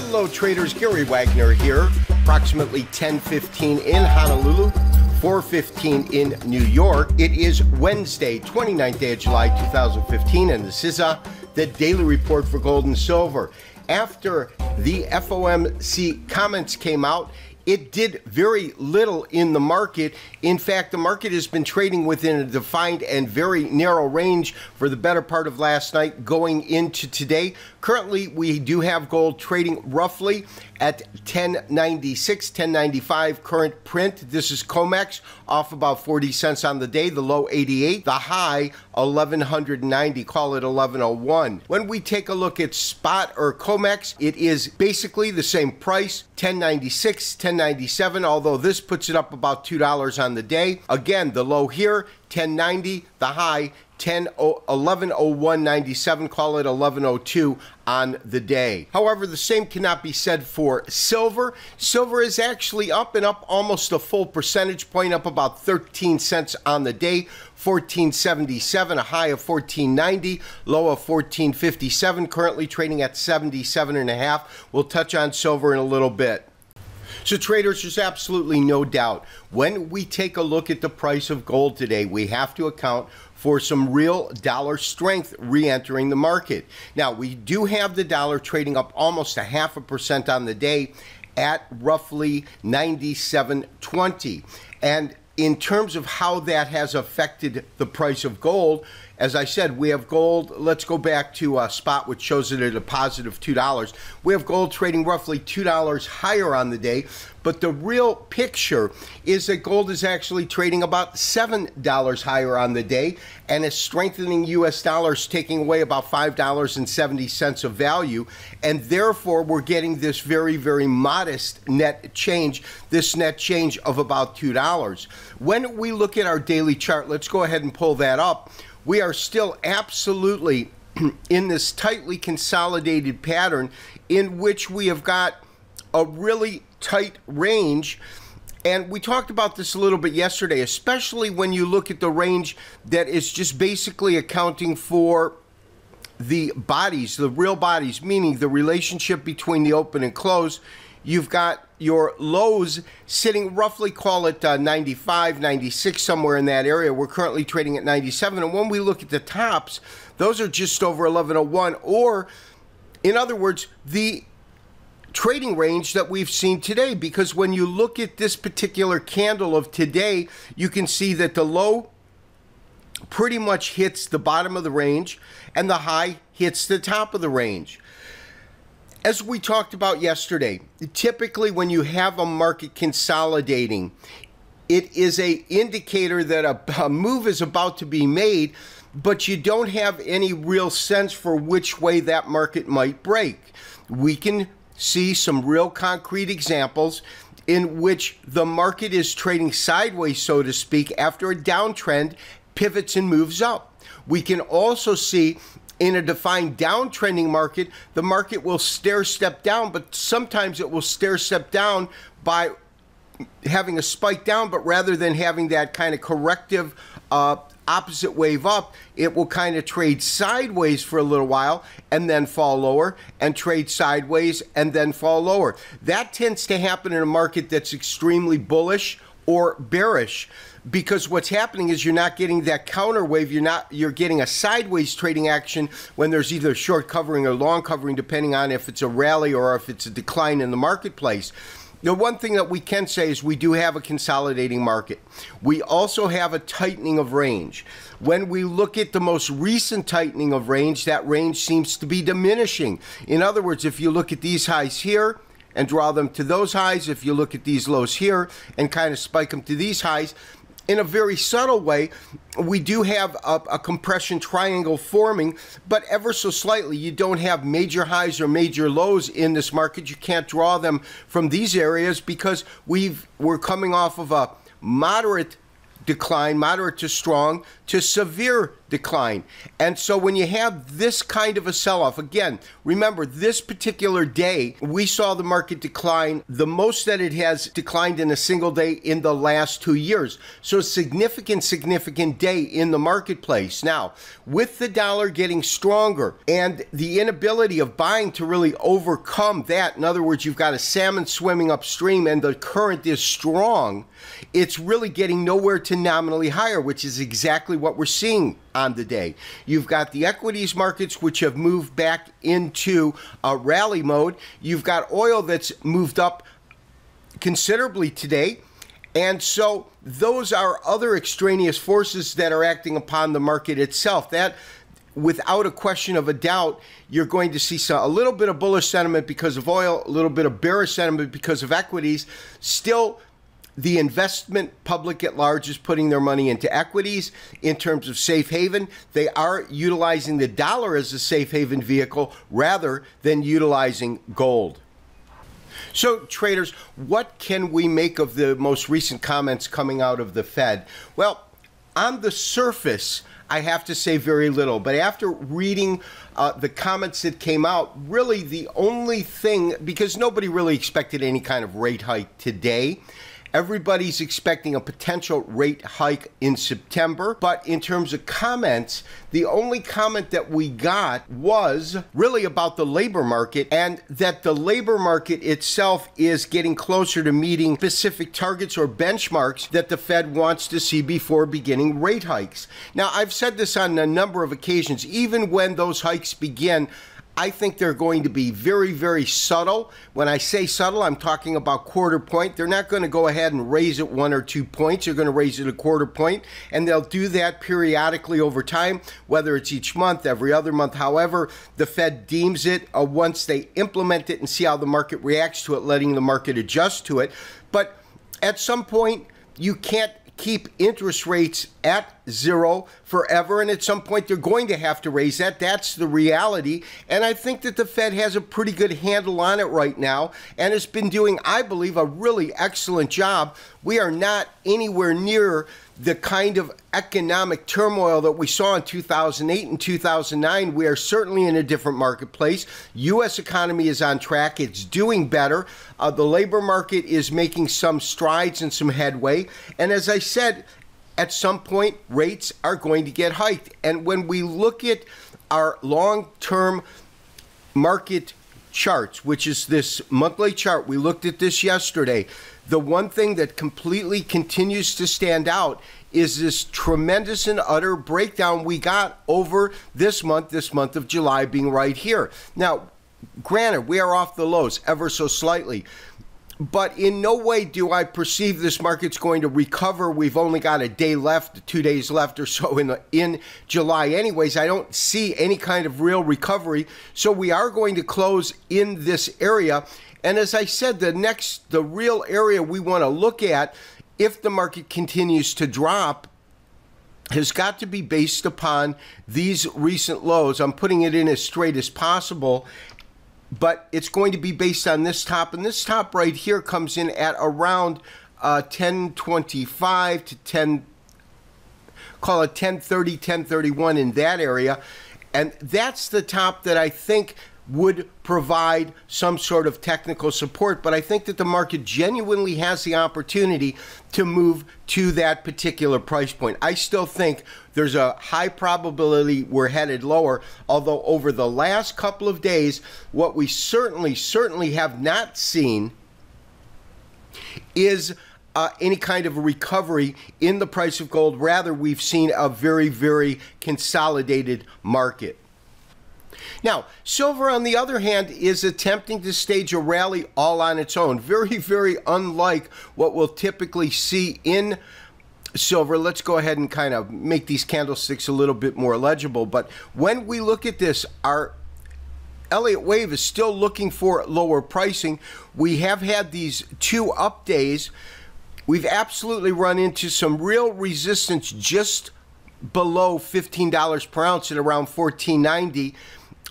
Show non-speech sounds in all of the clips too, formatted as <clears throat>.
Hello traders, Gary Wagner here. Approximately 10:15 in Honolulu, 4:15 in New York. It is Wednesday, 29th day of July 2015 and this is uh, the daily report for gold and silver. After the FOMC comments came out, it did very little in the market. In fact, the market has been trading within a defined and very narrow range for the better part of last night going into today. Currently, we do have gold trading roughly at 1096, 1095 current print. This is COMEX off about 40 cents on the day, the low 88, the high 1190, call it 1101. When we take a look at spot or COMEX, it is basically the same price, 1096, 1097, although this puts it up about $2 on the day. Again, the low here, 1090, the high 10 1101.97 call it 1102 on the day. However the same cannot be said for silver. Silver is actually up and up almost a full percentage point up about 13 cents on the day. 1477 a high of 1490 low of 1457 currently trading at 77 and a half. We'll touch on silver in a little bit so, traders, there's absolutely no doubt when we take a look at the price of gold today, we have to account for some real dollar strength re entering the market. Now, we do have the dollar trading up almost a half a percent on the day at roughly 97.20. And in terms of how that has affected the price of gold, as I said, we have gold. Let's go back to a spot which shows it at a positive $2. We have gold trading roughly $2 higher on the day, but the real picture is that gold is actually trading about $7 higher on the day, and a strengthening US dollar is taking away about $5.70 of value, and therefore we're getting this very, very modest net change, this net change of about $2. When we look at our daily chart, let's go ahead and pull that up we are still absolutely <clears throat> in this tightly consolidated pattern in which we have got a really tight range. And we talked about this a little bit yesterday, especially when you look at the range that is just basically accounting for the bodies, the real bodies, meaning the relationship between the open and close. You've got your lows sitting roughly, call it uh, 95, 96, somewhere in that area. We're currently trading at 97. And when we look at the tops, those are just over 1101. Or, in other words, the trading range that we've seen today. Because when you look at this particular candle of today, you can see that the low pretty much hits the bottom of the range and the high hits the top of the range as we talked about yesterday, typically when you have a market consolidating, it is a indicator that a, a, move is about to be made, but you don't have any real sense for which way that market might break. We can see some real concrete examples in which the market is trading sideways, so to speak, after a downtrend pivots and moves up. We can also see in a defined downtrending market, the market will stair step down, but sometimes it will stair step down by having a spike down, but rather than having that kind of corrective uh, opposite wave up, it will kind of trade sideways for a little while and then fall lower and trade sideways and then fall lower. That tends to happen in a market that's extremely bullish or bearish because what's happening is you're not getting that counter wave you're not you're getting a sideways trading action when there's either short covering or long covering depending on if it's a rally or if it's a decline in the marketplace the one thing that we can say is we do have a consolidating market. We also have a tightening of range. When we look at the most recent tightening of range, that range seems to be diminishing. In other words, if you look at these highs here, and draw them to those highs. If you look at these lows here and kind of spike them to these highs, in a very subtle way, we do have a, a, compression triangle forming, but ever so slightly. You don't have major highs or major lows in this market. You can't draw them from these areas because we've we're coming off of a moderate decline, moderate to strong, to severe decline. And so when you have this kind of a sell off, again, remember this particular day, we saw the market decline the most that it has declined in a single day in the last two years. So, significant, significant day in the marketplace. Now, with the dollar getting stronger and the inability of buying to really overcome that, in other words, you've got a salmon swimming upstream and the current is strong, it's really getting nowhere to nominally higher, which is exactly what we're seeing on the day. You've got the equities markets, which have moved back into a rally mode. You've got oil that's moved up considerably today. And so those are other extraneous forces that are acting upon the market itself. That without a question of a doubt, you're going to see some, a little bit of bullish sentiment because of oil, a little bit of bearish sentiment because of equities. Still, the investment public at large is putting their money into equities in terms of safe haven. They are utilizing the dollar as a safe haven vehicle rather than utilizing gold. So, traders, what can we make of the most recent comments coming out of the Fed? Well, on the surface, I have to say very little. But after reading uh, the comments that came out, really the only thing, because nobody really expected any kind of rate hike today. Everybody's expecting a potential rate hike in September. But in terms of comments, the only comment that we got was really about the labor market and that the labor market itself is getting closer to meeting specific targets or benchmarks that the Fed wants to see before beginning rate hikes. Now, I've said this on a number of occasions, even when those hikes begin. I think they're going to be very, very subtle. When I say subtle, I'm talking about quarter point. They're not going to go ahead and raise it one or two points. They're going to raise it a quarter point, and they'll do that periodically over time, whether it's each month, every other month, however the Fed deems it, uh, once they implement it and see how the market reacts to it, letting the market adjust to it. But at some point, you can't keep interest rates at zero forever, and at some point they're going to have to raise that. That's the reality. And I think that the Fed has a pretty good handle on it right now and has been doing, I believe, a really excellent job. We are not anywhere near the kind of economic turmoil that we saw in 2008 and 2009. We are certainly in a different marketplace. U.S. economy is on track. It's doing better. Uh, the labor market is making some strides and some headway. And as I said, at some point, rates are going to get hiked. And when we look at our long term market charts, which is this monthly chart, we looked at this yesterday. The one thing that completely continues to stand out is this tremendous and utter breakdown we got over this month, this month of July being right here. Now, granted, we are off the lows ever so slightly, but in no way do I perceive this market's going to recover. We've only got a day left, two days left or so in the, in July. Anyways, I don't see any kind of real recovery. So we are going to close in this area. And as I said, the next, the real area we want to look at, if the market continues to drop, has got to be based upon these recent lows. I'm putting it in as straight as possible but it's going to be based on this top. And this top right here comes in at around uh, 1025 to 10, call it 1030, 1031 in that area. And that's the top that I think would provide some sort of technical support. But I think that the market genuinely has the opportunity to move to that particular price point. I still think there's a high probability we're headed lower, although over the last couple of days, what we certainly, certainly have not seen is. Uh, any kind of a recovery in the price of gold. Rather, we've seen a very, very consolidated market. Now, silver, on the other hand, is attempting to stage a rally all on its own. Very, very unlike what we'll typically see in silver. Let's go ahead and kind of make these candlesticks a little bit more legible. But when we look at this, our Elliott Wave is still looking for lower pricing. We have had these two up days. We've absolutely run into some real resistance just below $15 per ounce at around 1490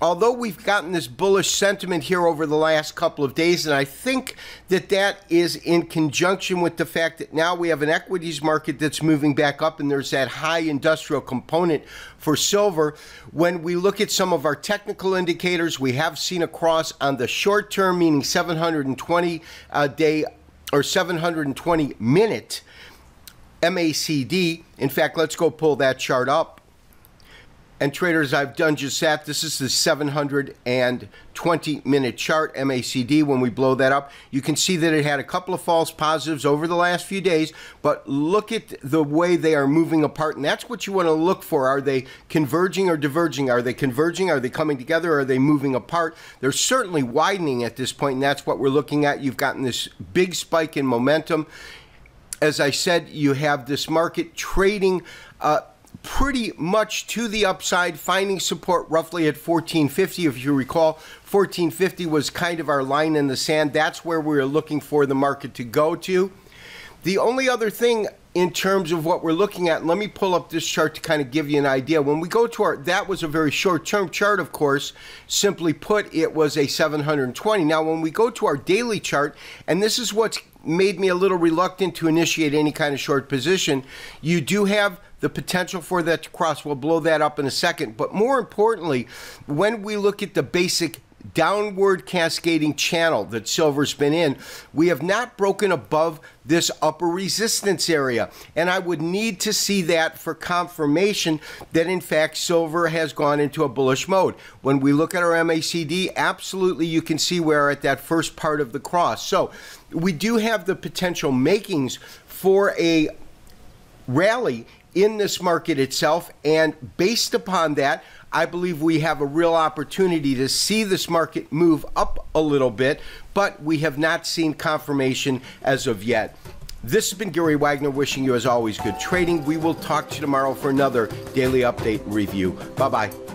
although we've gotten this bullish sentiment here over the last couple of days, and I think that that is in conjunction with the fact that now we have an equities market that's moving back up, and there's that high industrial component for silver. When we look at some of our technical indicators, we have seen a cross on the short term, meaning 720 uh, day or 720 minute MACD. In fact, let's go pull that chart up. And traders, I've done just that. This is the 720 minute chart, MACD. When we blow that up, you can see that it had a couple of false positives over the last few days, but look at the way they are moving apart. And that's what you want to look for. Are they converging or diverging? Are they converging? Are they coming together? Are they moving apart? They're certainly widening at this point, and that's what we're looking at. You've gotten this big spike in momentum. As I said, you have this market trading. Uh, pretty much to the upside, finding support roughly at 1450. If you recall, 1450 was kind of our line in the sand. That's where we were looking for the market to go to. The only other thing in terms of what we're looking at, let me pull up this chart to kind of give you an idea. When we go to our, that was a very short term chart, of course. Simply put, it was a 720. Now, when we go to our daily chart, and this is what's made me a little reluctant to initiate any kind of short position, you do have the potential for that to cross. We'll blow that up in a second. But more importantly, when we look at the basic downward cascading channel that silver's been in, we have not broken above this upper resistance area. And I would need to see that for confirmation that in fact silver has gone into a bullish mode. When we look at our MACD, absolutely you can see we're at that first part of the cross. So we do have the potential makings for a rally in this market itself. And based upon that, I believe we have a real opportunity to see this market move up a little bit, but we have not seen confirmation as of yet. This has been Gary Wagner wishing you, as always, good trading. We will talk to you tomorrow for another daily update review. Bye bye.